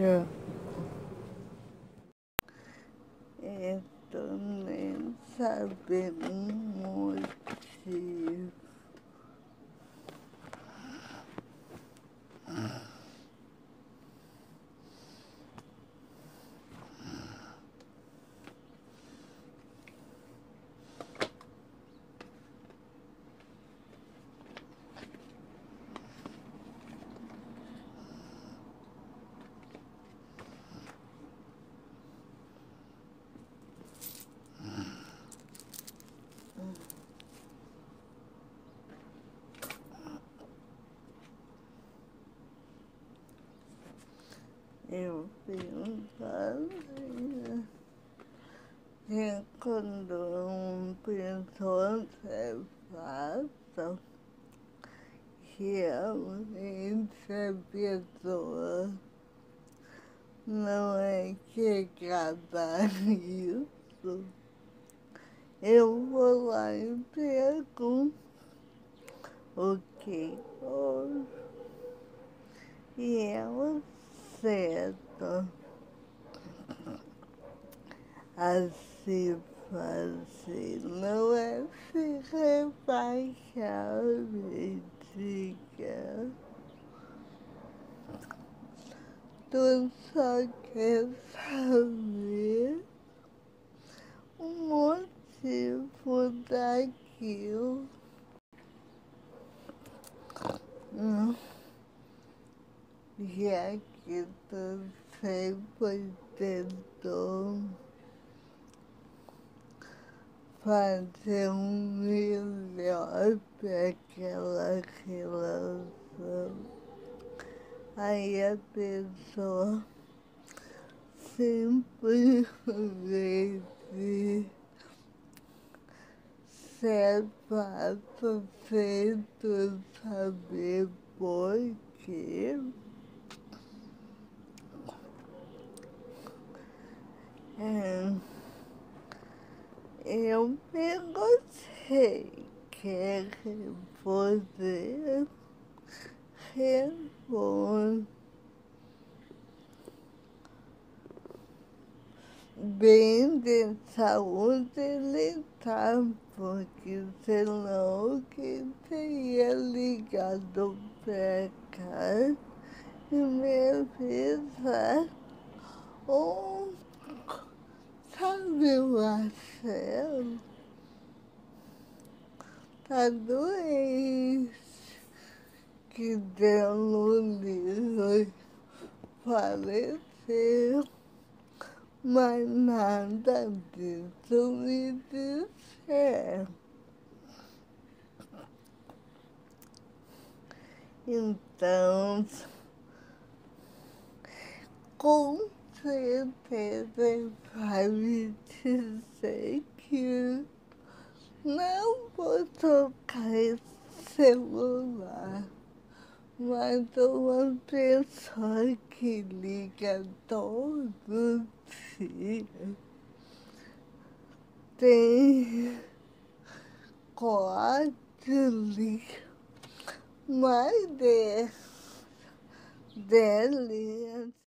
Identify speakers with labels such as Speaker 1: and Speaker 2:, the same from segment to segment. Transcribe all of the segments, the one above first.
Speaker 1: Tchau. Eu tô nem sabendo o motivo. Eu pensava que quando uma pessoa se passa, realmente a pessoa não é chegada a isso. Eu vou lá e pergunto o que houve. E ela certo. Assim fazer não é se rebaixar, diga. Tu só quer saber o motivo daquilo. Já que tu sempre tentou fazer um melhor para aquela relação. Aí a pessoa simplesmente passa tu saber por quê. É, eu perguntei que você bem de saúde ele tá, porque senão que teria ligado pra cá e me avisar. Ou Sabe o Marcelo? Tá doente. Que livro faleceu. Mas nada disso me disseram. Então, com certeza vai me dizer que não vou tocar esse celular, mas uma pessoa que liga todos os dias. Tem quatro mais de dez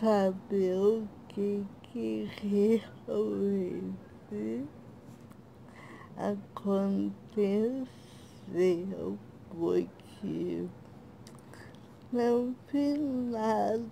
Speaker 1: Saber o que que realmente aconteceu, porque não fiz nada,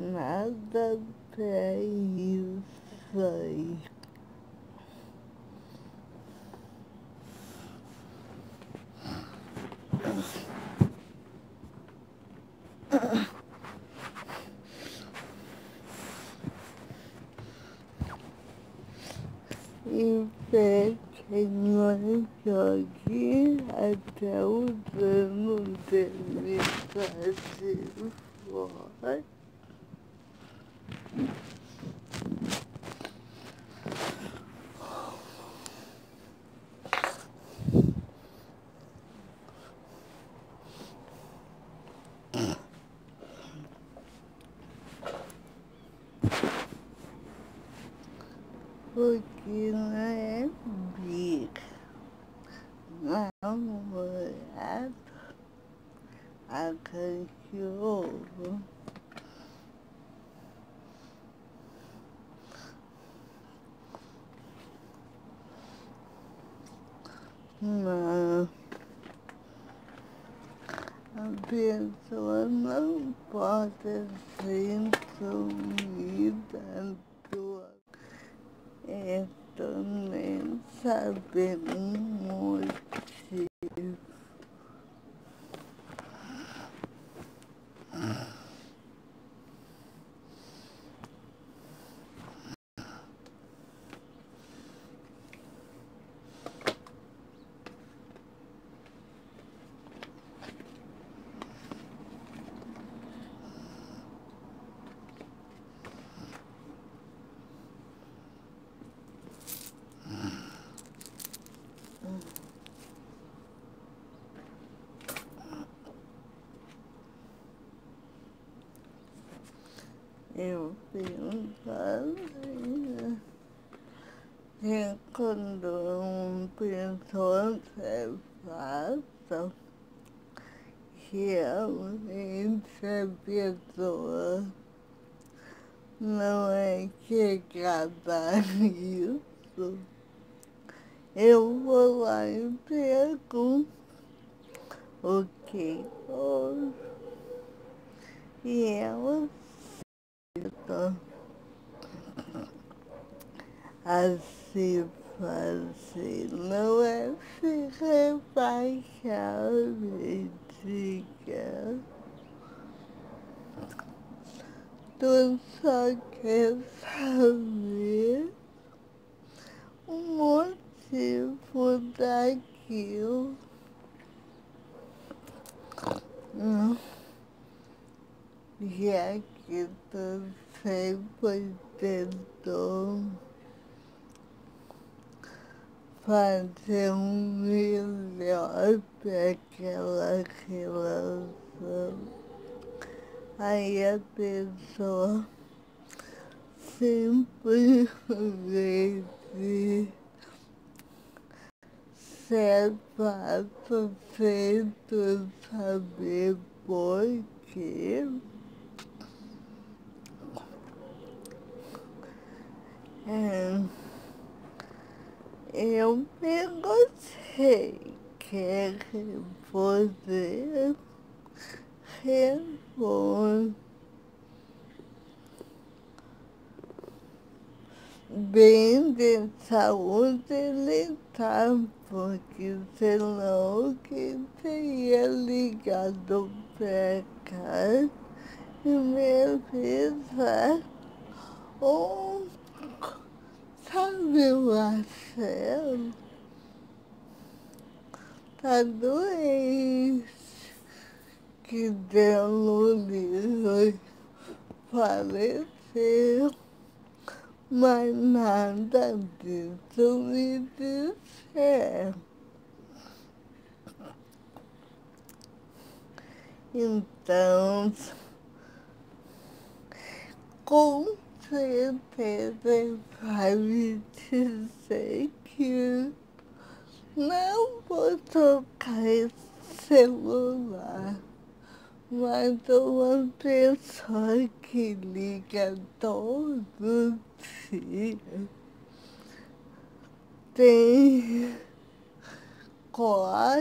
Speaker 1: nada para isso aí. E quem não jogue até o dano dele fazer fora. porque não é briga. Namorado a cachorro. Não. A pessoa não pode ser sumida tua. É também saber um motivo. Eu pensava que quando uma pessoa se passa, realmente a pessoa não é chegada a isso. Eu vou lá e pergunto o que houve. E ela assim fazer não é se rebaixar diga. Tu só quer saber o motivo daquilo. Hum. Já que tu sempre tentou fazer um melhor para aquela relação. Aí a pessoa simplesmente se fato sem saber por quê. É, eu perguntei que você responde bem de saúde tá, porque senão que teria ligado pra cá e me avisar. Um Sabe o Marcelo? Tá doente. Que deu no livro faleceu. mas nada disso me disser. Então, com certeza vai me dizer que não vou tocar esse celular, mas uma pessoa que liga todo dia tem quatro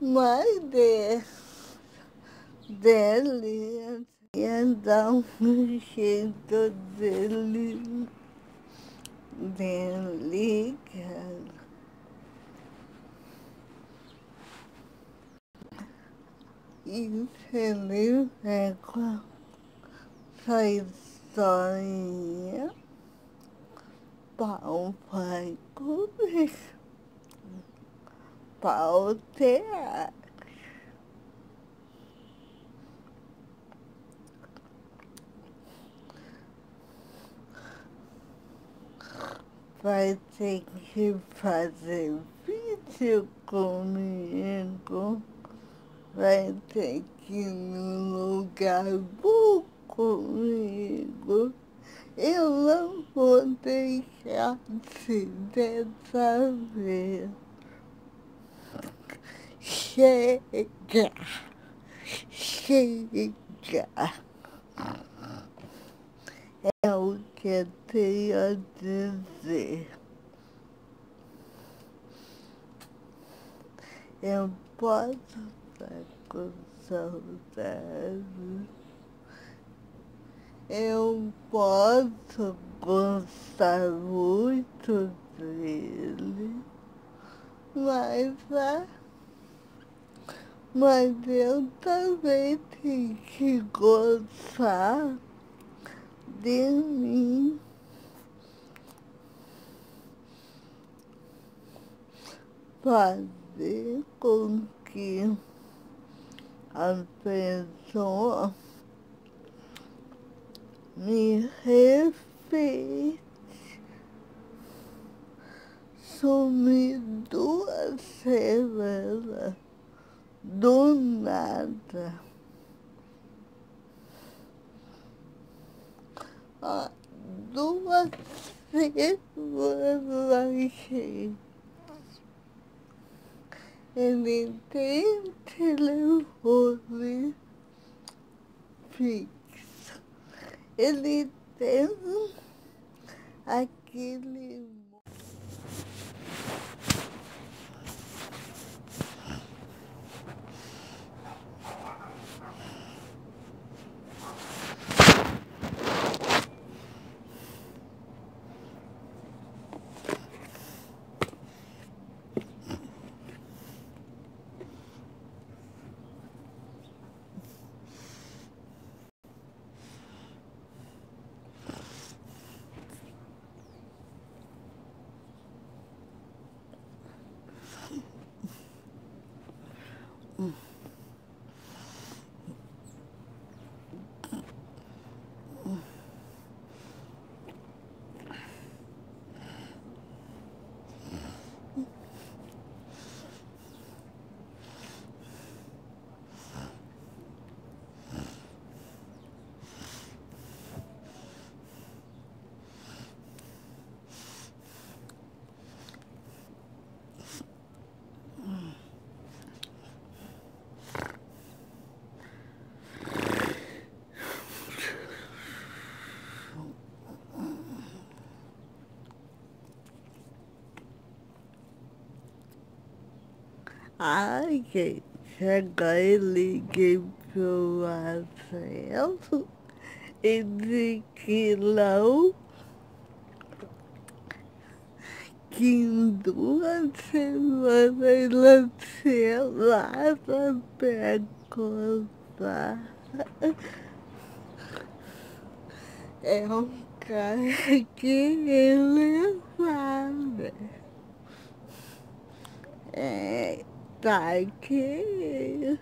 Speaker 1: mais de dele ia dar um jeito dele dele cara. Infeliz é com essa historinha pau vai comer pau ter vai ter que fazer vídeo comigo, vai ter que ir no lugar bom comigo. Eu não vou deixar de dessa vez. Chega, chega. Que eu tenho a dizer. Eu posso estar com saudade. Eu posso gostar muito dele, mas, ah, mas eu também tenho que gostar de mim. Fazer com que a pessoa me respeite. Sumi duas semanas do nada. A duas semanas ele tem telefone fixo. Ele tem aquele Ai, gente, agora eu liguei pro Marcelo e disse que não, que em duas semanas tinha lá pra contar. É um cara que ele sabe. É tá aqui.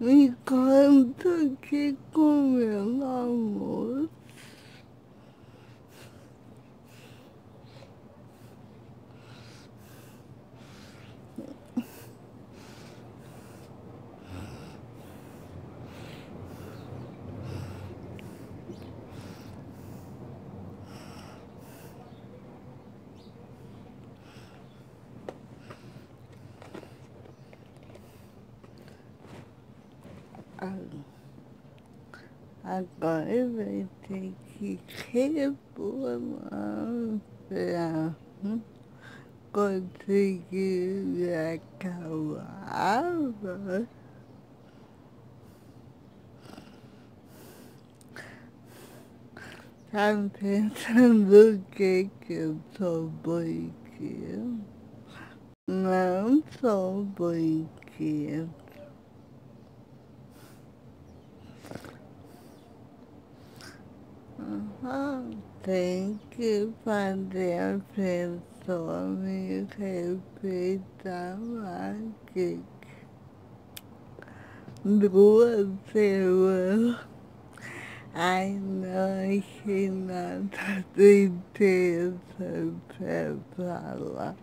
Speaker 1: Enquanto que comeu amor. No almoço. Agora vai ter que rebolar pra conseguir acabar. Tá pensando o que que eu sou brinquedo? Não sou brinquedo. tem que fazer a pessoa me respeitar mais duas semanas. Ai, não achei nada de interessante pra falar.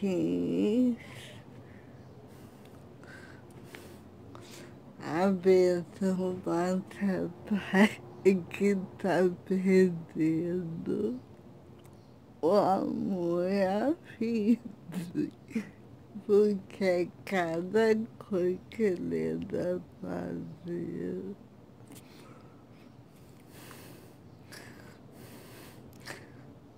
Speaker 1: Que a bênção bota pai que tá perdendo o amor à vida. Porque cada coisa que ele dá fazer.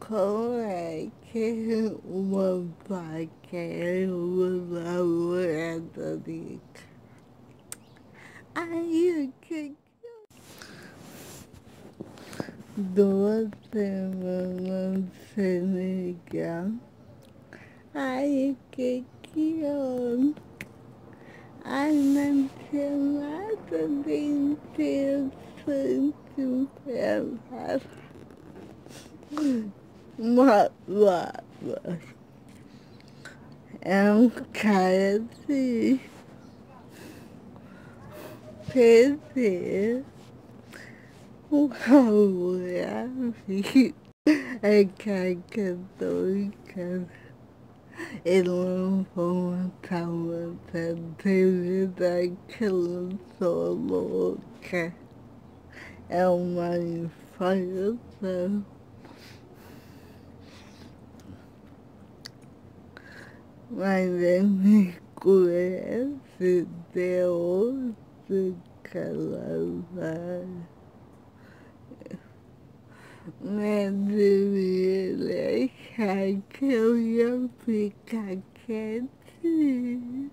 Speaker 1: Como é que uma vaca é uma namorada de Ai, que duas semanas sem ligar. Ai, que que eu... Ai, não tinha nada de interessante pra Uma baba. É um cara assim perder o amor a vida. É cagadorica. Ele não vou matar uma teve daquela sua louca. É uma infância. Mas ele me conhece de calabar. Mas ele achar que eu ia ficar quietinho.